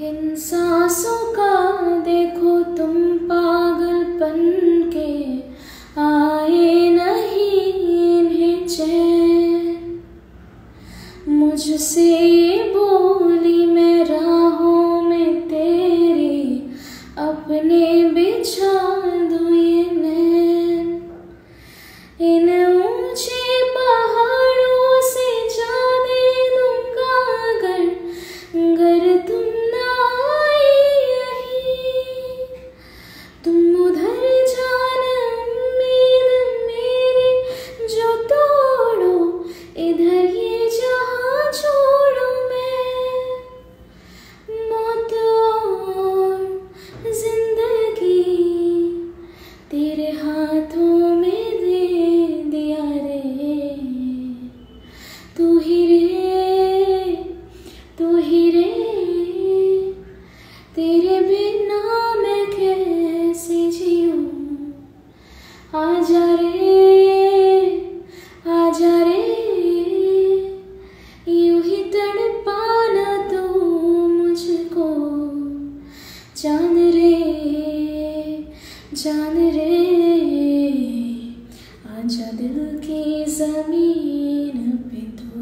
इन सांसों का देखो तुम पागलपन के। आए नहीं इन्हें चैन। मुझसे रे रे। ही तू मुझको। जान रे जान रे। आजा दिल की ज़मीन पे तू।